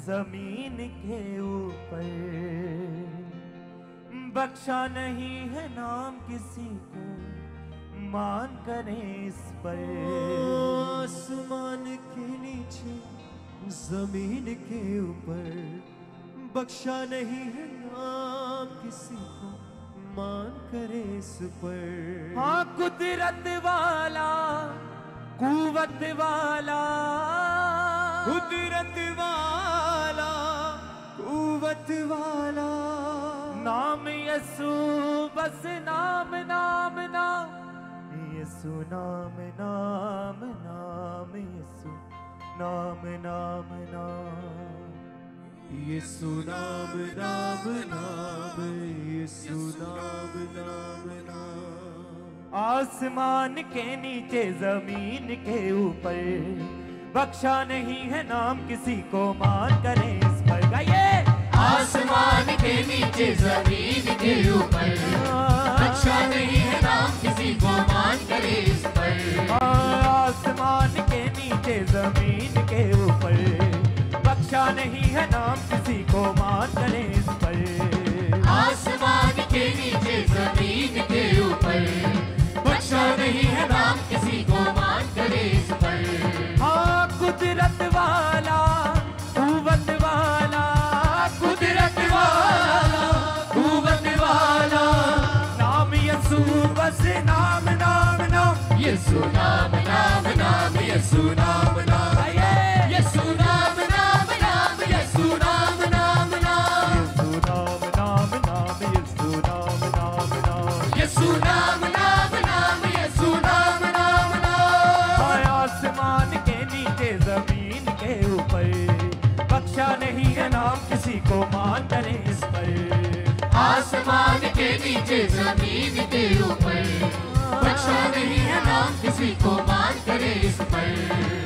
ज़मीन के ऊपर। बख्शा नहीं है नाम किसी को मान करें इस पर। ज़मीन के ऊपर बख्शा नहीं है नाम किसी को मान करे इस पर। हाँ कुदरत वाला कुवत वाला। कुदरत वाला कुवत वाला। नाम यसु बस नाम नाम नाम। यसु नाम नाम नाम यसु। नाम नाम नाम। यीशु नाम नाम नाम। यीशु नाम नाम नाम। आसमान के नीचे, ज़मीन के ऊपर। बख्शा नहीं है नाम किसी को मान करें इस पर। गाइए! आसमान के नीचे, ज़मीन के ऊपर। नहीं है नाम किसी को के नीचे ज़मीन के ऊपर। बख्शा नहीं है नाम किसी को मान करे इस पर।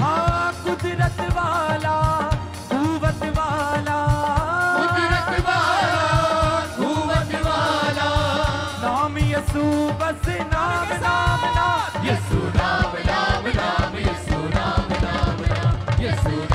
हाँ कुदरत वाला कुवत वाला। कुदरत वाला कुवत वाला। नाम यसू बस नाम नाम नाम। नाम नाम नाम नाम नाम नाम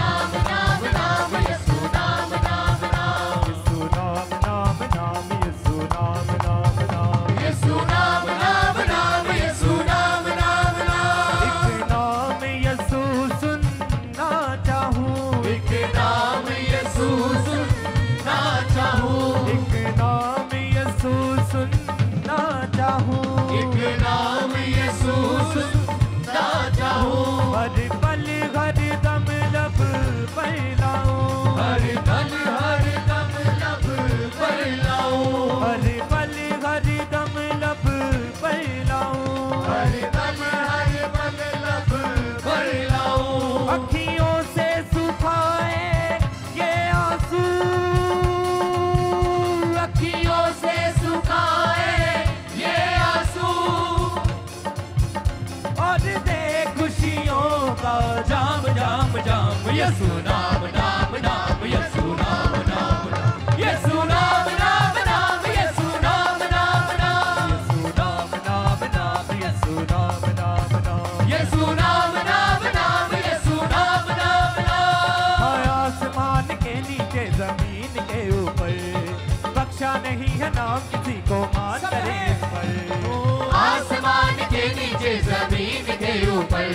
ज़मीन के ऊपर।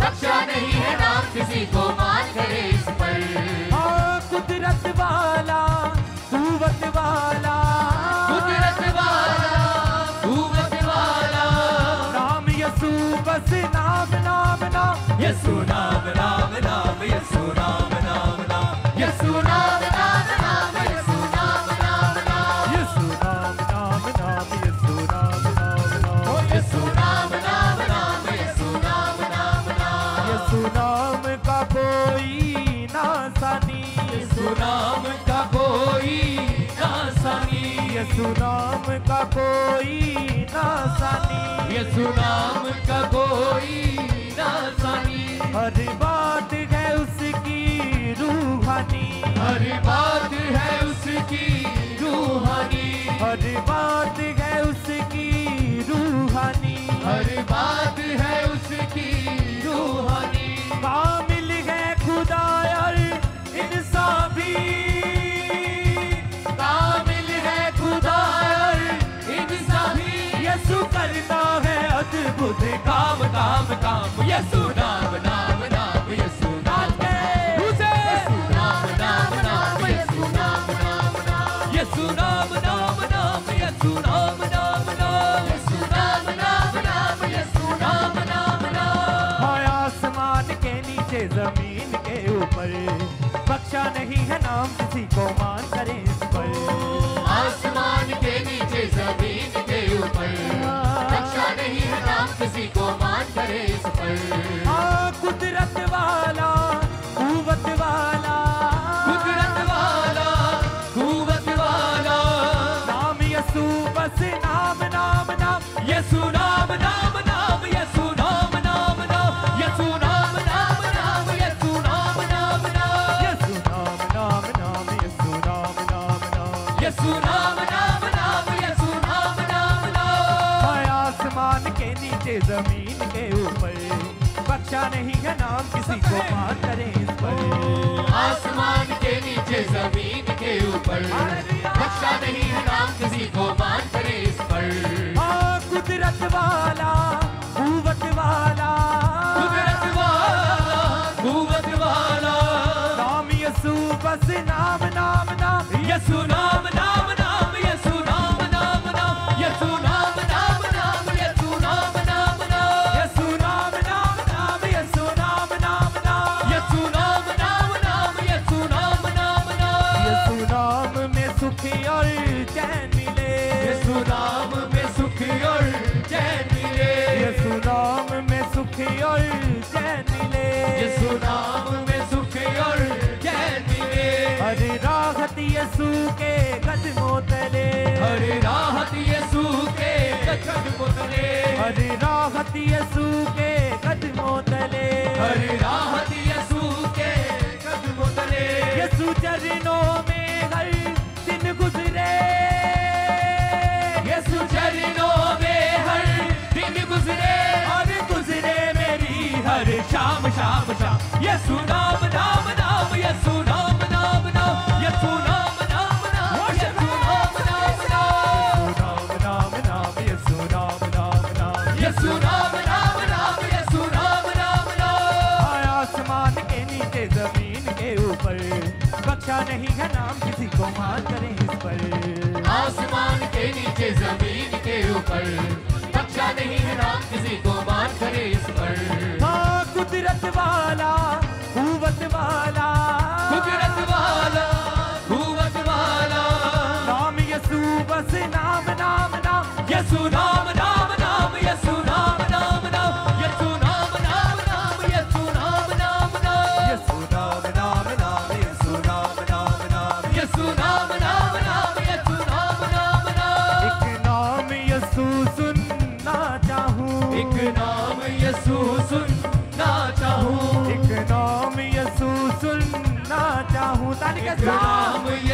बख्शा नहीं है नाम किसी को। यसू नाम का कोई नासानी। यीशु नाम का कोई नासानी। हर बात है उसकी रूहानी। हर बात है उसकी रूहानी। हर बात है उसकी रूहानी। हर बात है अद्भुत काम काम काम यसु नाम नाम नाम नाम उसे नाम नाम नाम यीशु नाम नाम नाम यसु नाम नाम नाम यसु नाम नाम नाम यीशु नाम नाम नाम यीशु नाम नाम नाम हाय आसमान के नीचे ज़मीन के ऊपर बख्शा नहीं है नाम किसी को मान करे इस पर आसमान के किसी को मान करे इस पर। हाँ कुदरत नीचे ज़मीन के ऊपर। बख्शा नहीं है नाम किसी को मान करे इस पर। आसमान के नीचे ज़मीन के ऊपर। रक्षा नहीं है नाम किसी को मान करे इस पर। हाँ कुदरत वाला कुवत वाला। कुदरत वाला कुवत वाला। नाम यसु बस नाम नाम नाम। यसु नाम और चैन मिले। यीशु नाम में सुख और चैन मिले। हर राहत यसु के कदमों तले हर राहत यीशु के कदम तले हर राहत यसु के कदमों तले हर राहत यीशु के कदम तले यसु चरणों शाम शाम यसु नाम नाम यसु नाम नाम नाम यसु नाम नाम नाम यसु नाम नाम नाम नाम यसु नाम नाम नाम यीशु नाम नाम नाम यीशु नाम नाम नाम आसमान के नीचे ज़मीन के ऊपर बख्शा नहीं है नाम किसी को मान करे इस पर। आसमान के नीचे ज़मीन के ऊपर, रक्षा नहीं है नाम किसी को मान करे इस पर। कुदरत वाला कुवत वाला। चाहूँ ताली के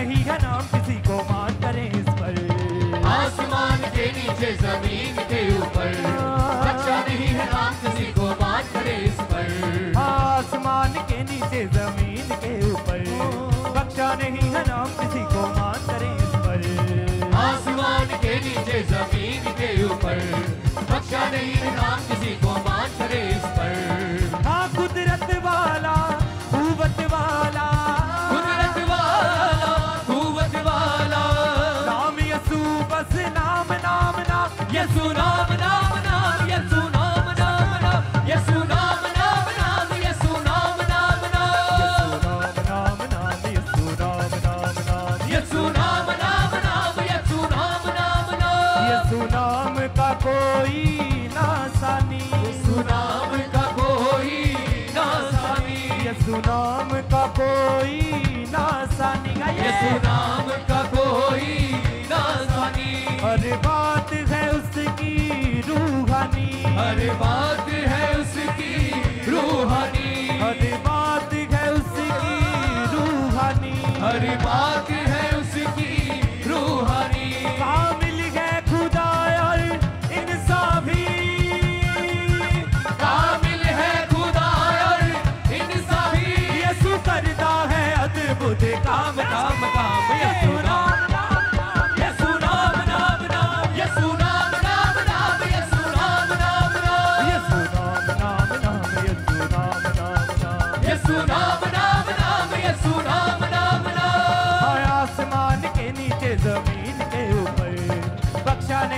नहीं है नाम किसी को मान करें इस पर। आसमान के नीचे ज़मीन के ऊपर। रक्षा नहीं है नाम किसी को मान करें इस पर। आसमान के नीचे ज़मीन के ऊपर। बख्शा नहीं है नाम किसी को मान करें इस पर। आसमान के नीचे ज़मीन के ऊपर। रक्षा नहीं है नाम नाम नाम नाम यसु नाम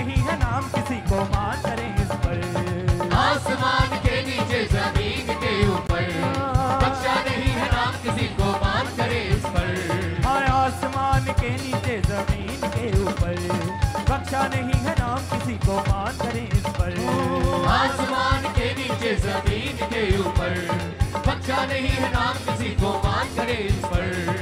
नहीं है नाम किसी को मान करें इस पर। आसमान के नीचे ज़मीन के ऊपर। बख्शा नहीं है नाम किसी को मान करें इस पर। हाय आसमान के नीचे ज़मीन के ऊपर। बख्शा नहीं है नाम किसी को मान करें इस पर। आसमान के नीचे ज़मीन के ऊपर। बख्शा नहीं है नाम किसी को मान करें इस पर।